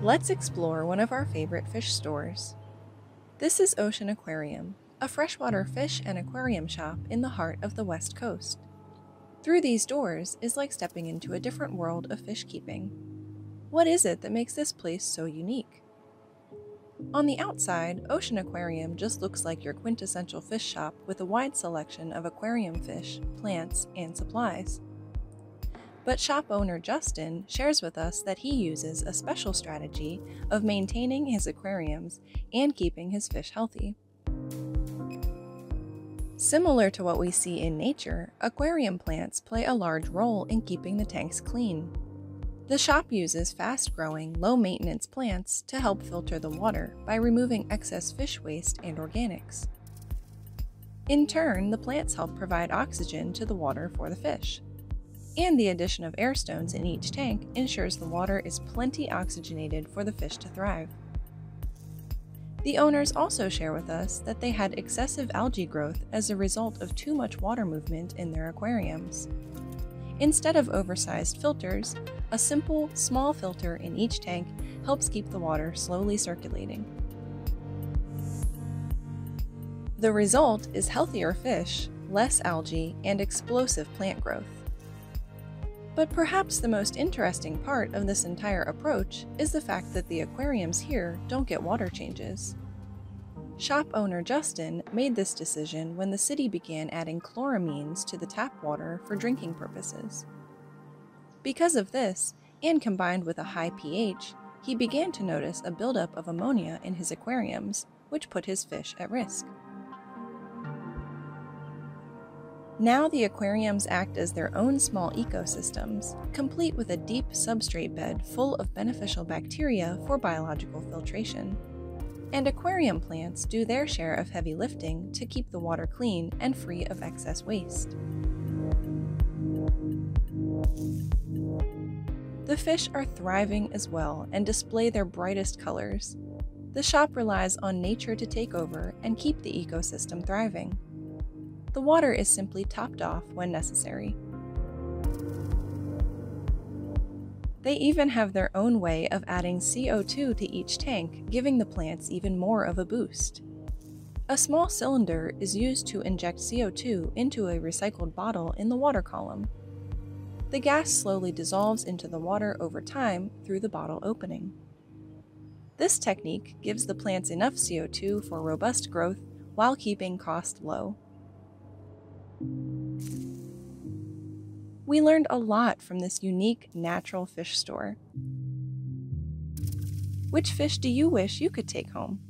Let's explore one of our favorite fish stores. This is Ocean Aquarium, a freshwater fish and aquarium shop in the heart of the West Coast. Through these doors is like stepping into a different world of fish keeping. What is it that makes this place so unique? On the outside, Ocean Aquarium just looks like your quintessential fish shop with a wide selection of aquarium fish, plants, and supplies. But shop owner Justin shares with us that he uses a special strategy of maintaining his aquariums and keeping his fish healthy. Similar to what we see in nature, aquarium plants play a large role in keeping the tanks clean. The shop uses fast growing, low maintenance plants to help filter the water by removing excess fish waste and organics. In turn, the plants help provide oxygen to the water for the fish and the addition of air stones in each tank ensures the water is plenty oxygenated for the fish to thrive. The owners also share with us that they had excessive algae growth as a result of too much water movement in their aquariums. Instead of oversized filters, a simple, small filter in each tank helps keep the water slowly circulating. The result is healthier fish, less algae, and explosive plant growth. But perhaps the most interesting part of this entire approach is the fact that the aquariums here don't get water changes. Shop owner Justin made this decision when the city began adding chloramines to the tap water for drinking purposes. Because of this, and combined with a high pH, he began to notice a buildup of ammonia in his aquariums, which put his fish at risk. Now the aquariums act as their own small ecosystems, complete with a deep substrate bed full of beneficial bacteria for biological filtration. And aquarium plants do their share of heavy lifting to keep the water clean and free of excess waste. The fish are thriving as well and display their brightest colors. The shop relies on nature to take over and keep the ecosystem thriving. The water is simply topped off when necessary. They even have their own way of adding CO2 to each tank, giving the plants even more of a boost. A small cylinder is used to inject CO2 into a recycled bottle in the water column. The gas slowly dissolves into the water over time through the bottle opening. This technique gives the plants enough CO2 for robust growth while keeping cost low. We learned a lot from this unique natural fish store. Which fish do you wish you could take home?